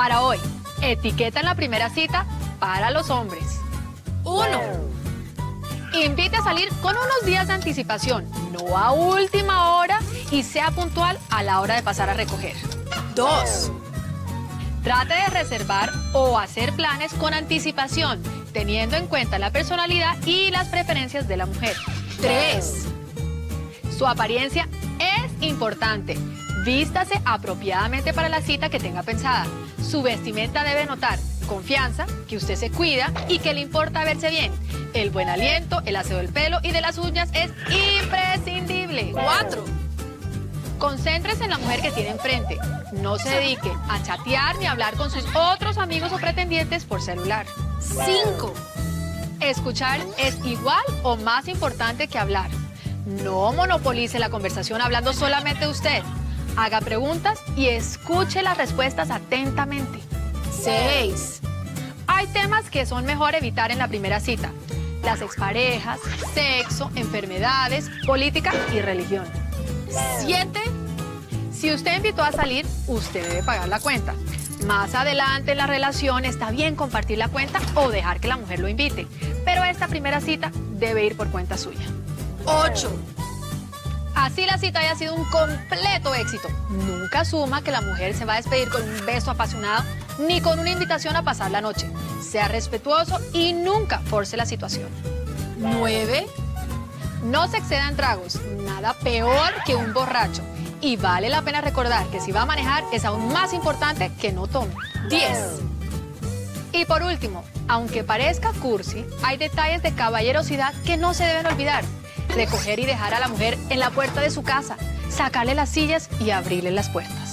Para hoy, etiqueta en la primera cita para los hombres. 1. Invite a salir con unos días de anticipación, no a última hora y sea puntual a la hora de pasar a recoger. 2. Trate de reservar o hacer planes con anticipación, teniendo en cuenta la personalidad y las preferencias de la mujer. 3. Su apariencia es importante. Vístase apropiadamente para la cita que tenga pensada. Su vestimenta debe notar confianza, que usted se cuida y que le importa verse bien. El buen aliento, el aseo del pelo y de las uñas es imprescindible. 4. Concéntrese en la mujer que tiene enfrente. No se dedique a chatear ni a hablar con sus otros amigos o pretendientes por celular. 5. Escuchar es igual o más importante que hablar. No monopolice la conversación hablando solamente usted. Haga preguntas y escuche las respuestas atentamente. 6. Hay temas que son mejor evitar en la primera cita. Las exparejas, sexo, enfermedades, política y religión. 7. Si usted invitó a salir, usted debe pagar la cuenta. Más adelante en la relación está bien compartir la cuenta o dejar que la mujer lo invite. Pero esta primera cita debe ir por cuenta suya. 8. Así la cita haya sido un completo éxito. Nunca asuma que la mujer se va a despedir con un beso apasionado ni con una invitación a pasar la noche. Sea respetuoso y nunca force la situación. 9. No se exceda en tragos. Nada peor que un borracho. Y vale la pena recordar que si va a manejar es aún más importante que no tome. 10. Y por último, aunque parezca cursi, hay detalles de caballerosidad que no se deben olvidar recoger y dejar a la mujer en la puerta de su casa, sacarle las sillas y abrirle las puertas.